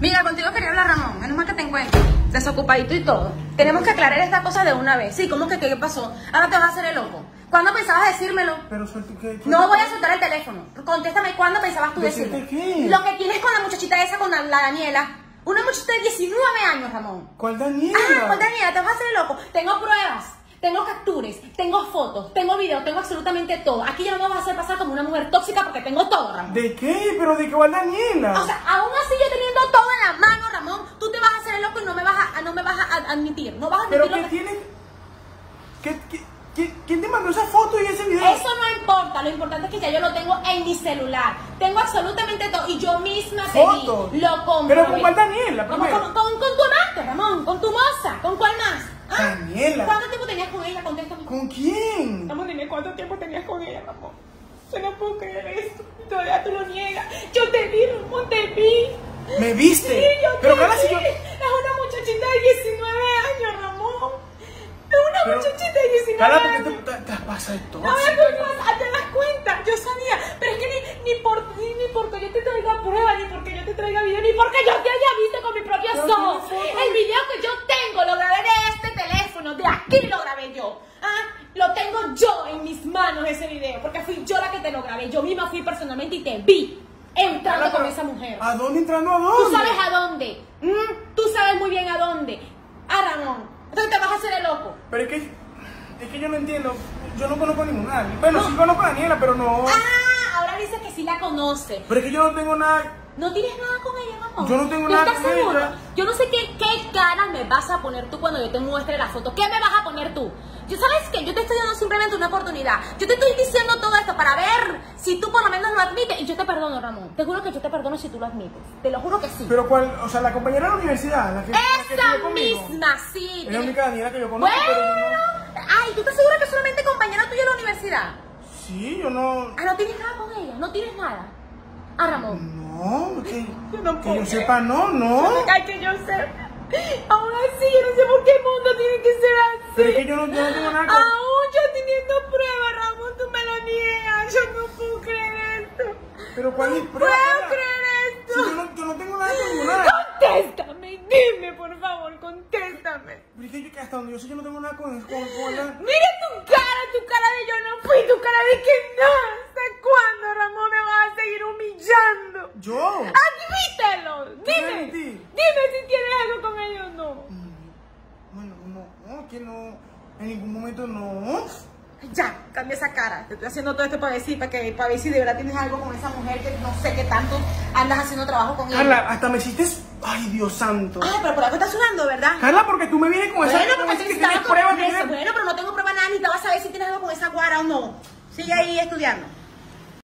Mira, contigo quería hablar, Ramón. Menos mal que te encuentro. Desocupadito y todo. Tenemos que aclarar esta cosa de una vez. Sí, ¿cómo que qué pasó? Ahora te vas a hacer el loco. ¿Cuándo pensabas decírmelo? Pero suelta que... No voy a soltar el teléfono. Contéstame, ¿cuándo pensabas tú ¿Decirte decirlo? qué? Lo que tienes con la muchachita esa, con la, la Daniela. Una muchachita de 19 años, Ramón. ¿Cuál Daniela? Ah, pues Daniela, te vas a hacer el loco. Tengo pruebas, tengo captures, tengo fotos, tengo videos, tengo absolutamente todo. Aquí ya no me vas a hacer pasar como una mujer tóxica porque tengo todo, Ramón. ¿De qué? ¿Pero de qué va Daniela? O sea, aún así yo teniendo todo en la mano, Ramón, tú te vas a hacer el loco y no me vas a, no me vas No vas a ¿Pero lo qué que... tiene...? ¿Qué, qué, qué- quién te mandó esa foto y ese video? Eso no importa, lo importante es que ya yo lo tengo en mi celular. Tengo absolutamente todo y yo misma te Fotos. di, lo compro. ¿Pero con cuál Daniela, Con, con, con, con tu amante, Ramón, con tu moza, ¿con cuál más? ¿Ah? Daniela. ¿Cuánto tiempo tenías con ella? Contéstame. ¿Con quién? Ramón, dime cuánto tiempo tenías con ella, Ramón. Yo no puedo creer esto. Todavía tú lo niegas. Yo te vi, Ramón, te vi. ¿Me viste? Sí, yo Pero te Carla, vi. si yo... Es una muchachita de 19 años, Ramón. Es una Pero- muchachita de 19 Carla, ¿por qué te, te, te pasa de No me acuerdo, te das cuenta, yo sabía, pero es que ni, ni, por, ni, ni porque yo te traiga pruebas, ni porque yo te traiga video, ni porque yo te haya visto con mi propio Pero ojos. El video que yo tengo lo grabé de este teléfono, de aquí lo grabé yo. Ah, lo tengo yo en mis manos ese video, porque fui yo la que te lo grabé, yo misma fui personalmente y te vi entrando con esa mujer. ¿A dónde entrando a dónde? Tú sabes a dónde, ¿Mm? tú sabes muy bien a dónde. A Ramón, entonces te vas a hacer el loco. Pero es que... Es que yo no entiendo. Yo no conozco a ninguna. Bueno, sí conozco a Daniela, pero no... Ah, ahora dices que sí la conoce. Pero es que yo no tengo nada... ¿No tienes nada con ella, mamá? Yo no tengo ¿Tú nada estás con seguro? ella. Yo no sé qué, qué cara me vas a poner tú cuando yo te muestre la foto. ¿Qué me vas a poner tú? Yo sabes que yo te estoy dando simplemente una oportunidad. Yo te estoy diciendo todo esto para ver si tú por lo menos lo admites. Y yo te perdono, Ramón. Te juro que yo te perdono si tú lo admites. Te lo juro que sí. Pero cuál... O sea, la compañera de la universidad, la que, la que Esa misma, sí. Es la única Daniela que yo conozco, Bueno. pero yo no... Ay, ¿tú estás segura que solamente compañera tuya en la universidad? Sí, yo no... Ah, no tienes nada con ella. No tienes nada. Ah, Ramón. No, que, Yo no que yo sepa, no, no. Ay, que yo sé. Aún así, yo no sé por qué el mundo tiene que ser así. Pero es que yo no, yo no tengo nada con... Aún yo teniendo pruebas, Ramón, tú me lo niegas. Yo no puedo creer esto. Pero ¿cuál es no prueba? puedo creer esto. Si yo, no, yo no tengo nada con. Contéstame, dime, por favor, contéstame. Pero es que yo, hasta donde yo sé, yo no tengo nada con, con, con la... Mira tu cara, tu cara de yo no fui, tu cara de que no. ¿Hasta cuándo, Ramón, me vas a seguir humillando? ¿Yo? Admítelo, ¿Qué dime. Dime si tienes algo con ella o no. Bueno, no, no, que no... En ningún momento no. Ya, cambia esa cara. Te estoy haciendo todo esto para decir, para, que, para ver si de verdad tienes algo con esa mujer que no sé qué tanto andas haciendo trabajo con ella. Carla, hasta me hiciste... Ay, Dios santo. Ay, pero por algo estás sudando, ¿verdad? Carla, porque tú me vienes con esa... Bueno, porque tienes pruebas. Bueno, pero no tengo prueba nada, ni te vas a saber si tienes algo con esa guara o no. Sigue ahí estudiando.